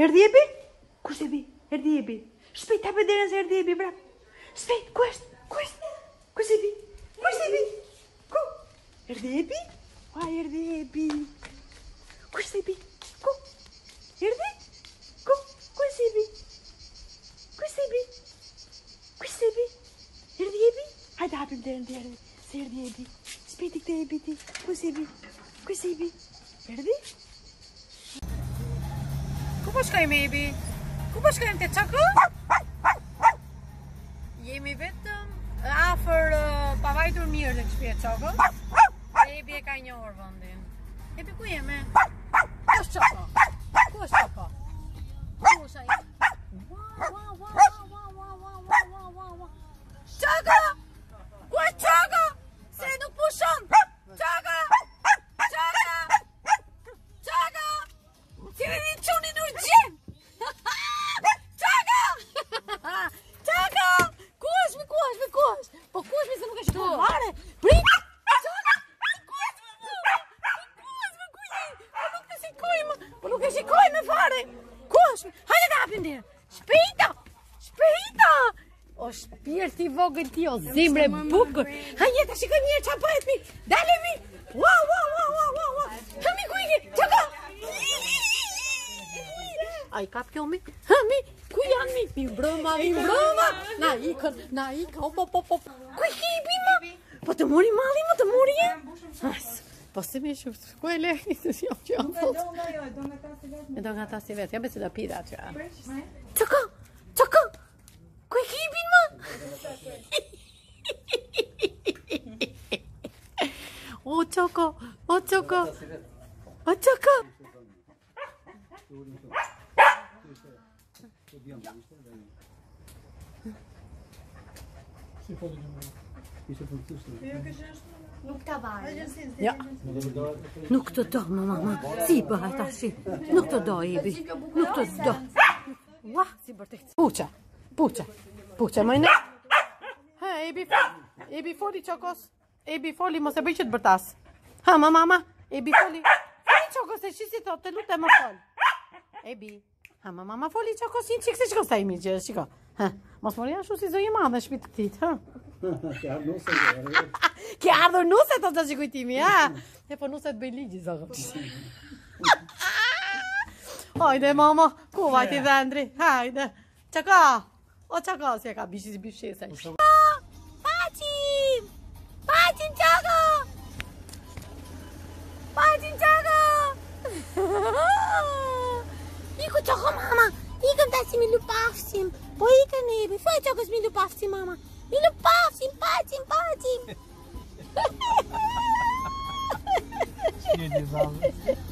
RDB? Custa-me, RDB. Respeita a bandeiras RDB, bravo. Respeita, custa, custa, custa-me, custa-me, cu. RDB? Ai, RDB. Custa-me, cu. RDB? Cu, custa-me, custa-me, custa-me, RDB? Hadi abim derim diğer RDB. Spedik de EBD, custa-me, custa-me, RDB? ku po shkojmë ebi? Ku po shkojmë të qëku? Jemi vetëm afer uh, pavajtur mirë dhe në shpje qëku. Ebi e ka një vendin. vëndin. Ebi ku jeme? Ebi ku jeme? Po nuk e shikoj me fare. Ku është? Hajde të hapim dhe. Shpita! Shpita! O shpirë ti vogën ti, o zimre bukër. Hajde të shikoj një që bëhet mi. Dale mi. Wow, wow, wow, wow, wow, wow. Hë mi ku Që ka? A i kap kjo mi? Hë mi? Ku janë mi? Mi mbrëma, mi mbrëma. Na ikën, na ikën. Po, po, po, Ku i kipi ma? Po të mori ma. Kosimi po shumë, s'ku e lehë, njështë njëmë që janë të lëtë. Nuk nga tasë i vetë. Nëndonë nga tasë vetë, jemi që do pida qëja. Čoko, Čoko, këj këj i bilë më? O, Čoko, o, Čoko, o, Čoko. Ishte shumë, jo, shumë, shumë, shumë. Nuk të varë. Ja. Nuk të do, mama. Si i të ashtë? Nuk të do, Ebi, Nuk të do. Si Puqa. Puqa. Puqa, mojna. Ha, Ibi. Ebi, fali, qokos. Ebi, foli, mos e bëj që të bërtas. Ha, mama, mama. Ebi, fali. Foli, qokos, e që si thot, të lutë e më fol. Ibi. Ha, mama, foli, qokos, jenë qikë, qikë, se qikë, se qikë, se qikë, se mos se qikë, se qikë, se qikë, se qikë, se qikë, Chiar nu se tot să cu timia. E pe nu se beligi să Haide, mama, cum é. ai tine, Andrei? Haide. Ceaca! O ceaca, o să ia ca bișii bișii să Facim! Facim ceaca! Facim ceaca! Iku ceaca, mama! Iku-mi dați-mi lupafsim! Băică nebe, fă ceaca-ți mi lupafsim, mama! Minha pá, simpate, simpate. Cheio de